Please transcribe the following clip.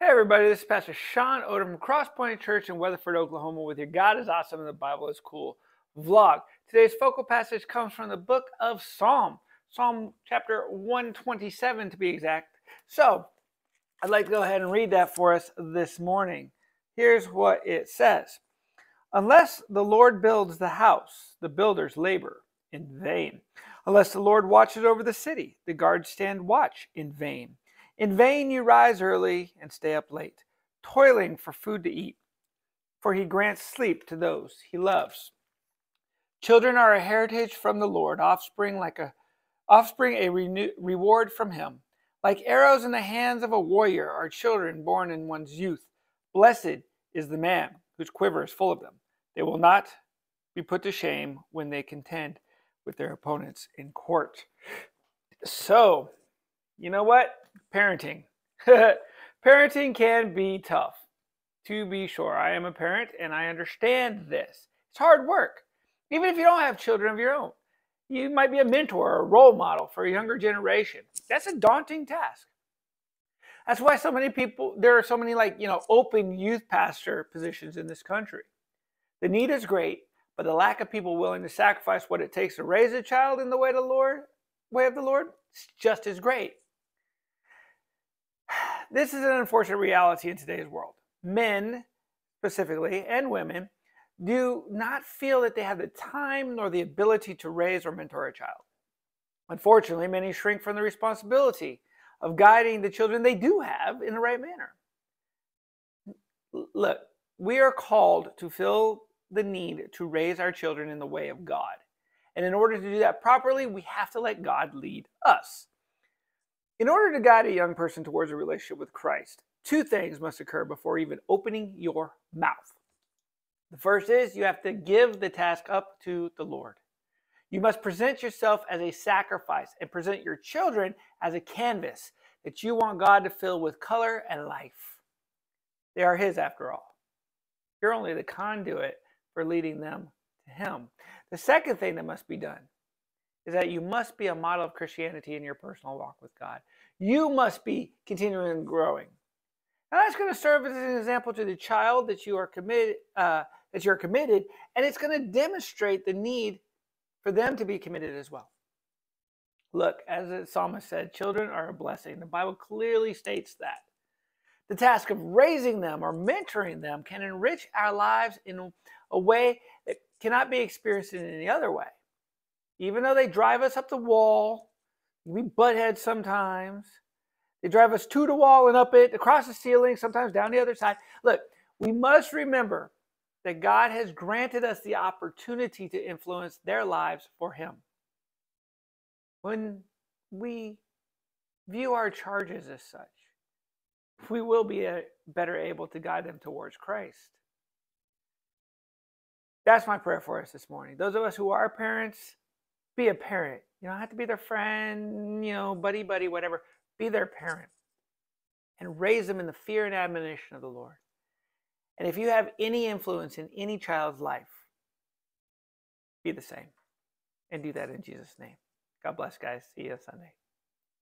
Hey everybody, this is Pastor Sean Odom from CrossPointe Church in Weatherford, Oklahoma with your God is Awesome and the Bible is Cool vlog. Today's focal passage comes from the book of Psalm, Psalm chapter 127 to be exact. So, I'd like to go ahead and read that for us this morning. Here's what it says Unless the Lord builds the house, the builders labor in vain. Unless the Lord watches over the city, the guards stand watch in vain. In vain you rise early and stay up late, toiling for food to eat, for he grants sleep to those he loves. Children are a heritage from the Lord, offspring like a offspring a renew, reward from him. Like arrows in the hands of a warrior are children born in one's youth. Blessed is the man whose quiver is full of them. They will not be put to shame when they contend with their opponents in court. So, you know what? Parenting. Parenting can be tough, to be sure. I am a parent and I understand this. It's hard work. Even if you don't have children of your own, you might be a mentor or a role model for a younger generation. That's a daunting task. That's why so many people, there are so many like, you know, open youth pastor positions in this country. The need is great, but the lack of people willing to sacrifice what it takes to raise a child in the way of the Lord, way of the Lord, is just as great. This is an unfortunate reality in today's world. Men, specifically, and women, do not feel that they have the time nor the ability to raise or mentor a child. Unfortunately, many shrink from the responsibility of guiding the children they do have in the right manner. Look, we are called to fill the need to raise our children in the way of God. And in order to do that properly, we have to let God lead us. In order to guide a young person towards a relationship with Christ, two things must occur before even opening your mouth. The first is you have to give the task up to the Lord. You must present yourself as a sacrifice and present your children as a canvas that you want God to fill with color and life. They are His after all. You're only the conduit for leading them to Him. The second thing that must be done is that you must be a model of Christianity in your personal walk with God. You must be continuing and growing. Now that's going to serve as an example to the child that you are committed, uh, that you're committed, and it's going to demonstrate the need for them to be committed as well. Look, as the psalmist said, children are a blessing. The Bible clearly states that. The task of raising them or mentoring them can enrich our lives in a way that cannot be experienced in any other way. Even though they drive us up the wall, we butt heads sometimes. They drive us to the wall and up it, across the ceiling, sometimes down the other side. Look, we must remember that God has granted us the opportunity to influence their lives for Him. When we view our charges as such, we will be a, better able to guide them towards Christ. That's my prayer for us this morning. Those of us who are parents, be a parent. You don't have to be their friend, you know, buddy, buddy, whatever. Be their parent and raise them in the fear and admonition of the Lord. And if you have any influence in any child's life, be the same and do that in Jesus' name. God bless, guys. See you Sunday.